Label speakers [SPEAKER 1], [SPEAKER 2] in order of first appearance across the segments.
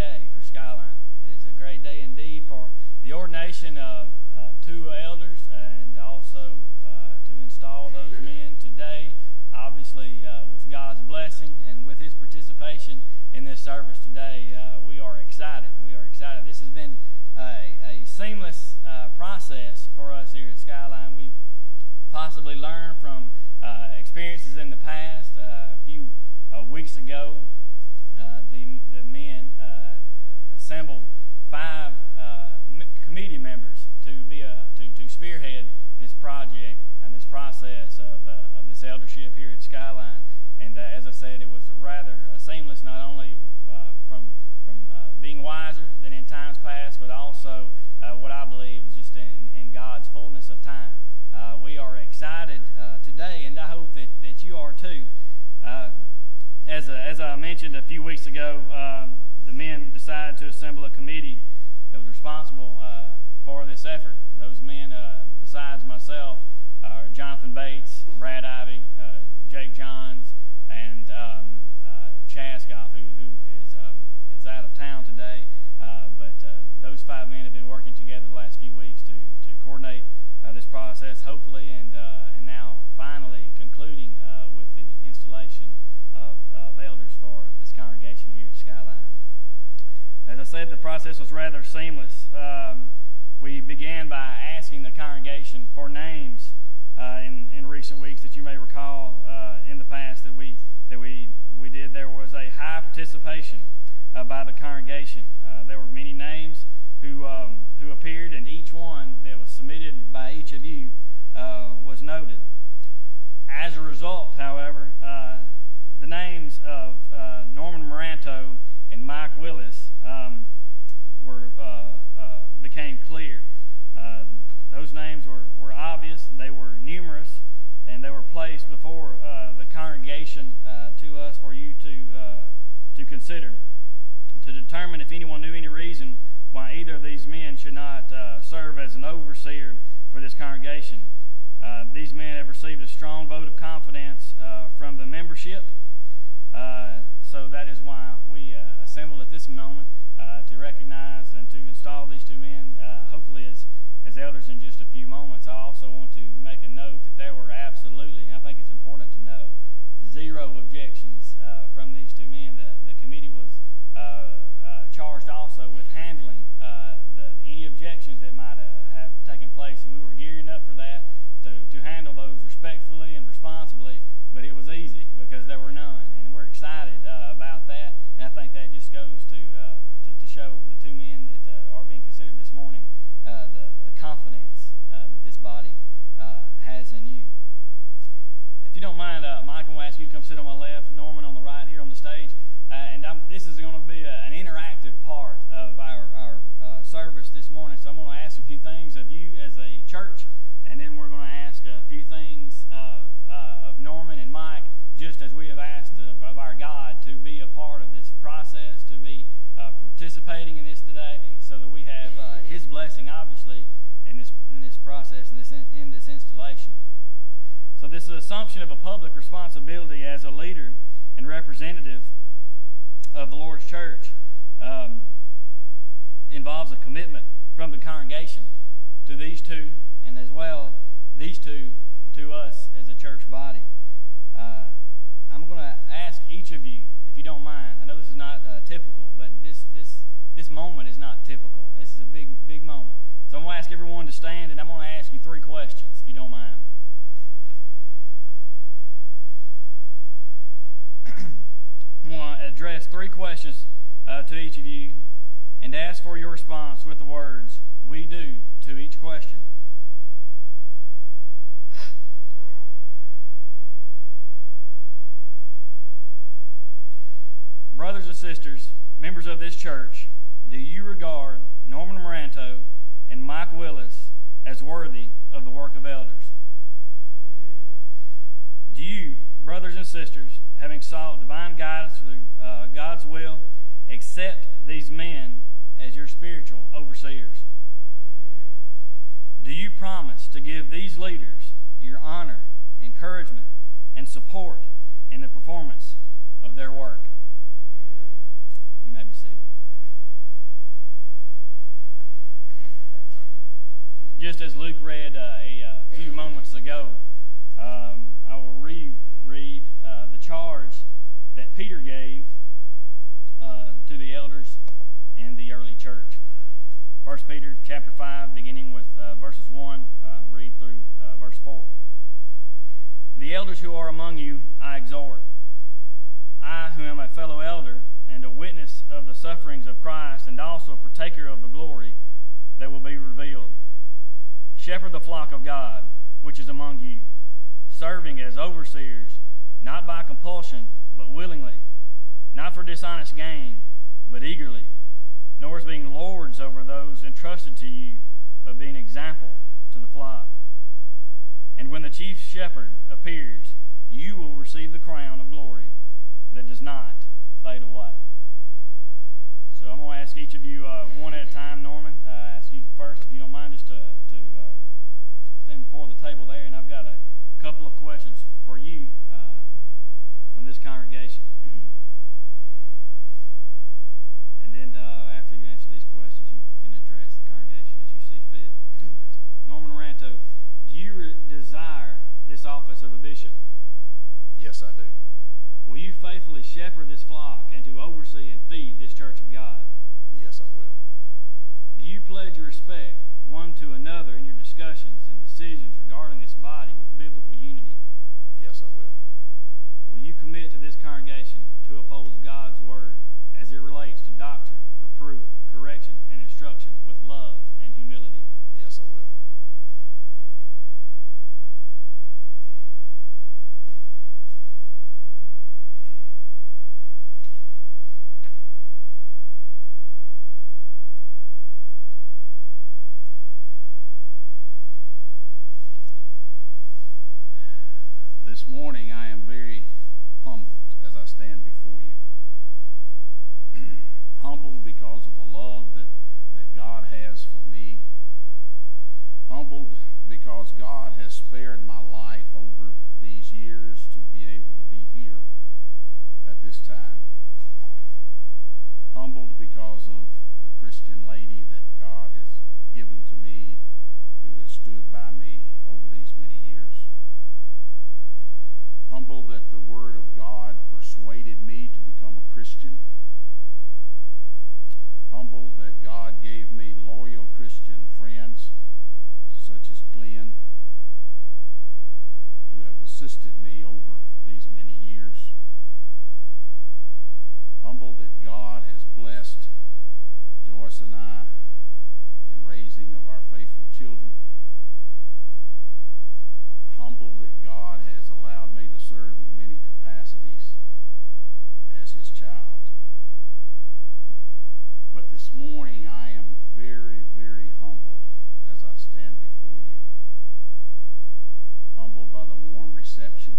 [SPEAKER 1] day for Skyline. It is a great day indeed for the ordination of uh, two elders and also uh, to install those men today, obviously uh, with God's blessing and with His participation in this service today. Uh, we are excited. We are excited. This has been a, a seamless uh, process for us here at Skyline. We've possibly learned from uh, experiences in the past. a few weeks ago, the, the men assembled five committee members to be a to, to spearhead this project and this process of, uh, of this eldership here at Skyline. And uh, as I said, it was rather uh, seamless, not only uh, from from uh, being wiser than in times past, but also uh, what I believe is just in, in God's fullness of time. we are excited today, and I hope that, that you are too. as, a, as I mentioned a few weeks ago, the men decided to assemble a committee that was responsible uh, for this effort. Those men, uh, besides myself, are Jonathan Bates, Brad Ivy, uh, Jake Johns, and um, uh, Chaskoff, who, who is, um, is out of town today. Uh, but those five men have been working together the last few weeks to, to coordinate this process, hopefully, and, and now finally concluding with the installation of, of elders for this congregation here. As I said, the process was rather seamless. Um, we began by asking the congregation for names uh, in, in recent weeks that you may recall uh, in the past that we, that we, we did. There was a high participation uh, by the congregation. Uh, there were many names who, um, who appeared, and each one that was submitted by each of you uh, was noted. As a result, however, uh, the names of Norman Moranto and Mike Willis um, were uh, uh, became clear. Uh, those names were, were obvious, they were numerous, and they were placed before uh, the congregation uh, to us for you to, to consider. To determine if anyone knew any reason why either of these men should not serve as an overseer for this congregation. Uh, these men have received a strong vote of confidence uh, from the membership. Uh, so that is why we assembled at this moment uh, to recognize and to install these two men, uh, hopefully as, as elders in just a few moments. I also want to make a note that there were absolutely, I think it's important to know, zero objections uh, from these two men. The, the committee was uh, uh, charged also with handling the, any objections that might have taken place, and we were gearing up for that to, to handle those respectfully and responsibly, but it was easy because there were none, and we're excited about that. And I think that just goes uh, to, show the two men that uh, are being considered this morning uh, the, the confidence uh, that this body uh, has in you. If you don't mind, uh, Mike, I'm going to ask you to come sit on my left, Norman on the right here on the stage. and I'm, this is going to be a, an interactive part of our, our service this morning. So I'm going to ask a few things of you as a church, and then we're going to ask a few things of, of Norman and Mike just as we have asked of, of, our God to be a part of this process, to be uh, participating in this today, so that we have uh, His blessing, obviously, in this in this process, in this in, in this installation. So this assumption of a public responsibility as a leader and representative of the Lord's church um, involves a commitment from the congregation to these two, and as well these two to us as a church body. Uh, I'm going to ask each of you, if you don't mind. I know this is not uh, typical, but this this this moment is not typical. This is a big big moment. So I'm going to ask everyone to stand, and I'm going to ask you three questions, if you don't mind. I want to address three questions uh, to each of you, and ask for your response with the words "We do" to each question. Brothers and sisters, members of this church, do you regard Norman Moranto and Mike Willis as worthy of the work of elders? Do you, brothers and sisters, having sought divine guidance through uh, God's will, accept these men as your spiritual overseers? Do you promise to give these leaders your honor, encouragement, and support in the performance of their work? You may be seated. Just as Luke read uh, a, a, uh, few moments ago, um, I will reread uh, the charge that Peter gave uh, to the elders in the early church. 1 Peter chapter 5, beginning with uh, verses 1, uh, read through verse 4. The elders who are among you, I exhort. I, who am a fellow elder and a witness of the sufferings of Christ, and also a partaker of the glory that will be revealed. Shepherd the flock of God, which is among you, serving as overseers, not by compulsion, but willingly, not for dishonest gain, but eagerly, nor as being lords over those entrusted to you, but being example to the flock. And when the chief shepherd appears, you will receive the crown of glory that does not fade away. So I'm going to ask each of you uh, one at a time. Norman, uh, ask you first, if you don't mind, just to, to uh, stand before the table there. And I've got a couple of questions for you uh, from this congregation. and then uh, after you answer these questions, you can address the congregation as you see fit.
[SPEAKER 2] Okay.
[SPEAKER 1] Norman Ranto, do you desire this office of a bishop?
[SPEAKER 2] Yes, I do.
[SPEAKER 1] Will you faithfully shepherd this flock and to oversee and feed this church of God?
[SPEAKER 2] Yes, I will.
[SPEAKER 1] Do you pledge your respect one to another in your discussions and decisions regarding this body with biblical unity?
[SPEAKER 2] Yes, I will.
[SPEAKER 1] Will you commit to this congregation to uphold God's word as it relates to doctrine, reproof, correction, and instruction with love and humility?
[SPEAKER 2] Yes, I will. This morning I am very humbled as I stand before you. humbled because of the love that, that God has for me. Humbled because God has spared my life over these years to be able to be here at this time. Humbled because of the Christian lady that God has given to me who has stood by me over these many years humble that the Word of God persuaded me to become a Christian. Humble that God gave me loyal Christian friends such as Glenn, who have assisted me over these many years. Humble that God has blessed Joyce and I in raising of our faithful children humble that God has allowed me to serve in many capacities as his child. But this morning I am very, very humbled as I stand before you. Humbled by the warm reception,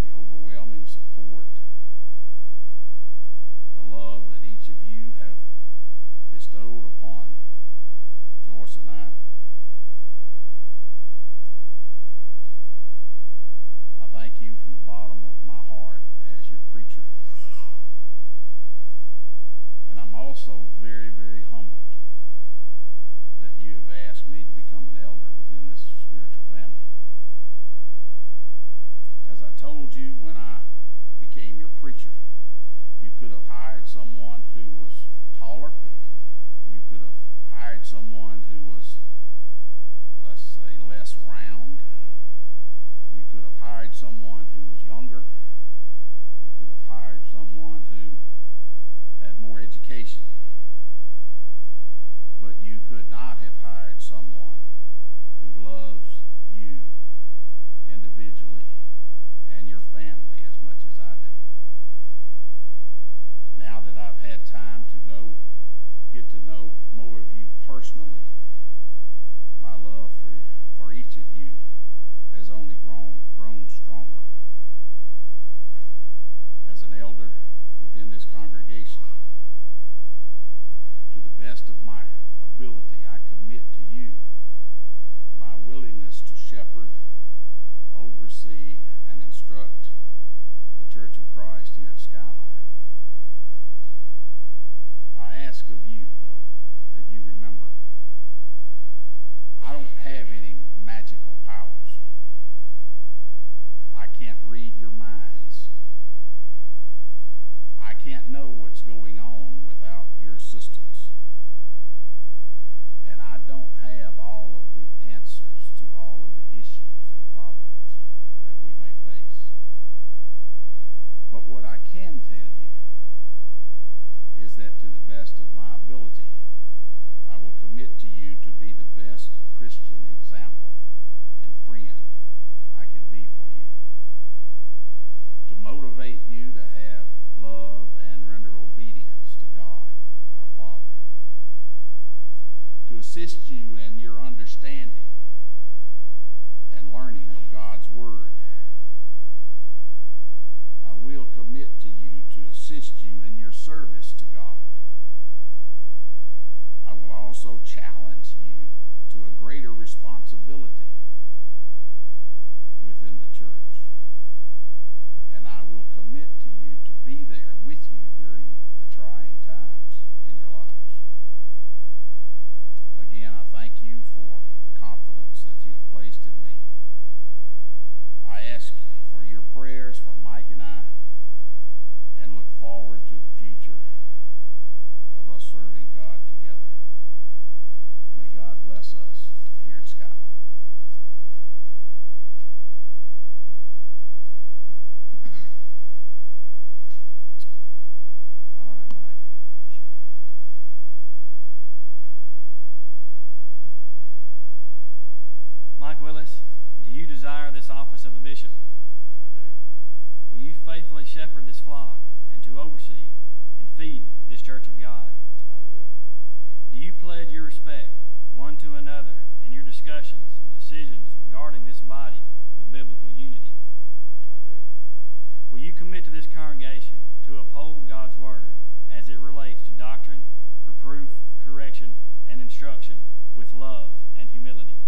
[SPEAKER 2] the overwhelming support, the love that each of you have bestowed upon Joyce and I. I thank you from the bottom of my heart as your preacher. And I'm also very, very humbled that you have asked me to become an elder within this spiritual family. As I told you when I became your preacher, you could have hired someone who was taller. You could have hired someone who was, let's say, less round. You could have hired someone who was younger. You could have hired someone who had more education. But you could not have hired someone who loves you individually and your family as much as I do. Now that I've had time to know, get to know more of you personally, my love for, for each of you has only grown, grown stronger. As an elder within this congregation, to the best of my ability, I commit to you my willingness to shepherd, oversee, and instruct the Church of Christ here at Skyline. I ask of you, though, that you remember going on. commit to you to assist you in your service to God. I will also challenge you to a greater responsibility within the church. And I will commit to you to be there with you during the trying times in your lives. Again, I thank you for the confidence that you have placed in me. forward to the future of us serving God together. May God bless us here at Skyline.
[SPEAKER 3] another in your discussions and decisions regarding this body with biblical unity?
[SPEAKER 1] I do.
[SPEAKER 3] Will you commit to this congregation to uphold God's word as it relates to doctrine, reproof, correction, and instruction with love and humility?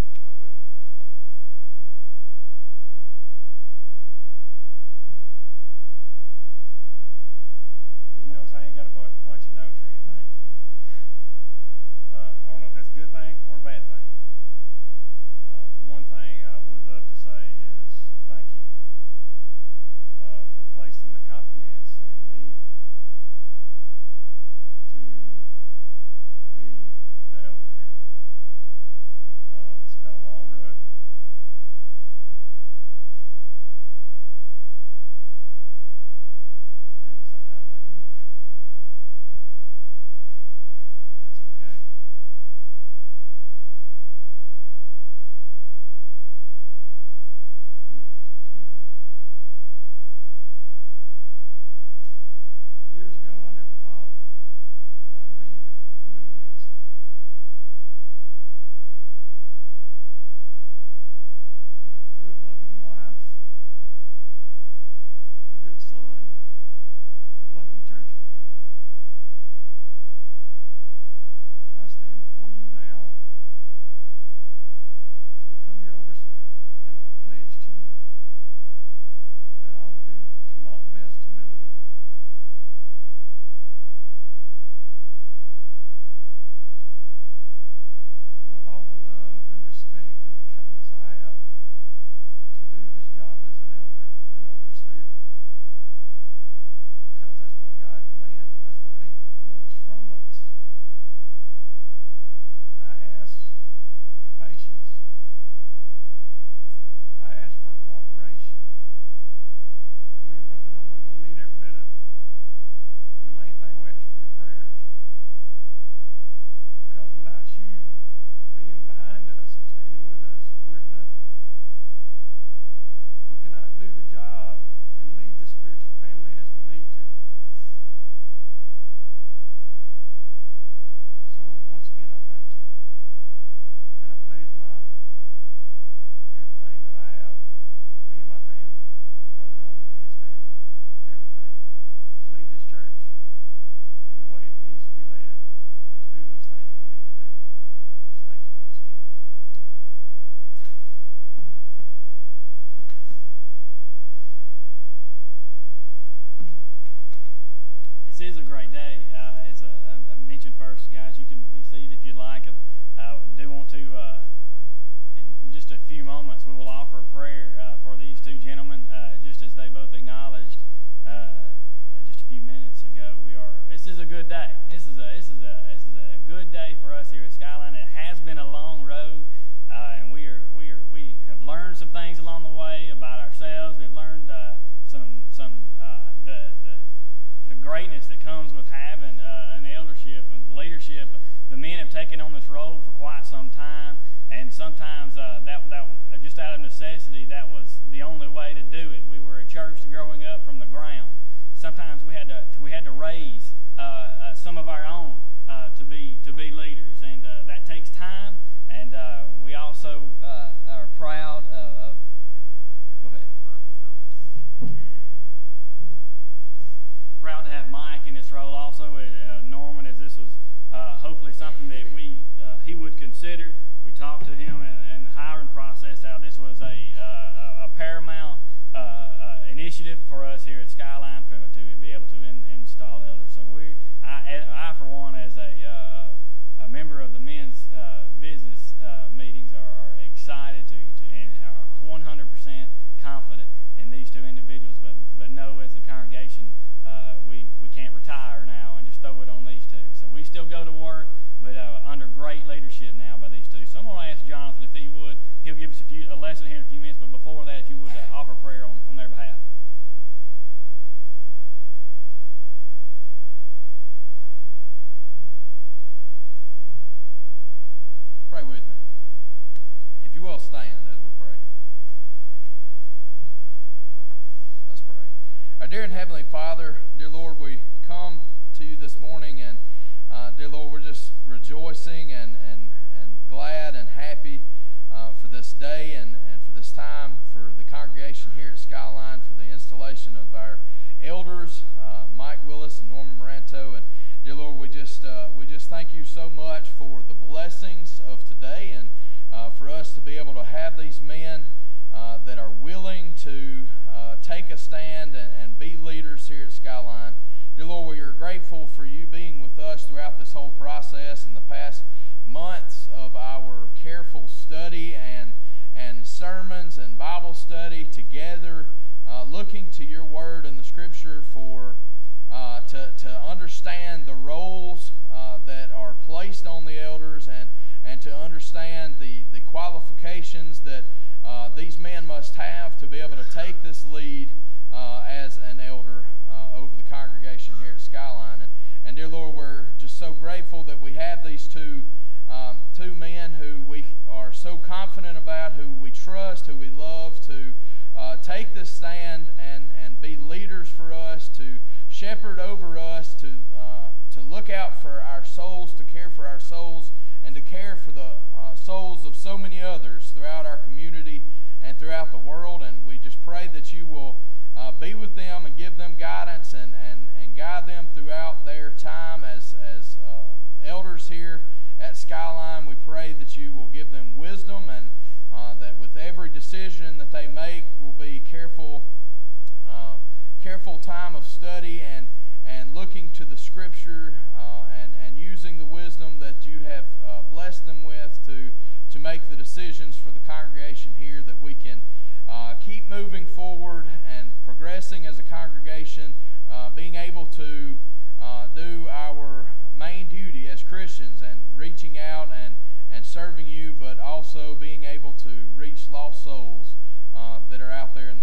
[SPEAKER 1] uh, in just
[SPEAKER 3] a few moments, we will offer a prayer uh, for these two gentlemen, uh, just as they both acknowledged uh, just a few minutes ago. We are. This is a good day. This is a. This is a. This is a good day for us here at Skyline. It has been a long road, uh, and we are. We are. We have learned some things along the way about ourselves. We've learned some some the, the the greatness that comes with
[SPEAKER 1] men have taken on this role for quite some time, and sometimes uh, that that just out of necessity, that was the only way to do it. We were a church growing up from the ground. Sometimes we had to we had to raise uh, uh, some of our own uh, to be to be leaders, and uh, that takes time. And uh, we also uh, are proud of, of. Go ahead. Proud to have Mike in this role also, uh, Norman, as this was uh, hopefully something that we uh, he would consider. We talked to him in, in the hiring process how this was a, uh, a paramount uh, uh, initiative for us here at Skyline for, to be able to in, install elders. So we, I, I for one, as a, uh, a member of the men's business meetings, are, are excited to, to and are 100% confident in these two individuals, but but know as a congregation uh, we, we can't retire now and just throw it on these two. So we still go to work, but uh, under great leadership now by these two. So I'm going to ask Jonathan if he would. He'll give us a, few, a lesson here in a few minutes, but before that, if you would uh, offer prayer on, on their behalf.
[SPEAKER 4] Pray with me. If you will, stand as we pray. Let's pray. Our dear and Heavenly Father, dear Lord, we come to you this morning, and uh, dear Lord, we're just rejoicing and, and, and glad and happy uh, for this day and, and for this time, for the congregation here at Skyline, for the installation of our elders, uh, Mike Willis and Norman Moranto. And dear Lord, we just, uh, we just thank you so much for the blessings of today and uh, for us to be able to have these men uh, that are willing to take a stand and, and be leaders here at Skyline. Dear Lord, we are grateful for you being with us throughout this whole process in the past months of our careful study and, and sermons and Bible study together, uh, looking to your word and the scripture for uh, to, to understand the roles uh, that are placed on the elders and, and to understand the, the qualifications that uh, these men must have to be able to take this lead uh, as an elder uh, over the congregation here at Skyline. And, and, dear Lord, we're just so grateful that we have these two, um, two men who we are so confident about, who we trust, who we love to uh, take this stand and, and be leaders for us, to shepherd over us, to, uh, to look out for our souls, to care for our souls, and to care for the uh, souls of so many others throughout our community and throughout the world. And we just pray that you will uh, be with them and give them guidance and, and, and guide them throughout their time as, as uh, elders here at Skyline. We pray that you will give them wisdom and uh, that with every decision that they make will be careful, uh, careful time of study and, and looking to the Scripture uh, and, and using the wisdom that you have uh, blessed them with to, to make the decisions for the congregation here that we can uh, keep moving forward and progressing as a congregation, being able to do our main duty as Christians and reaching out and, and serving you, but also being able lost souls uh, that are out there in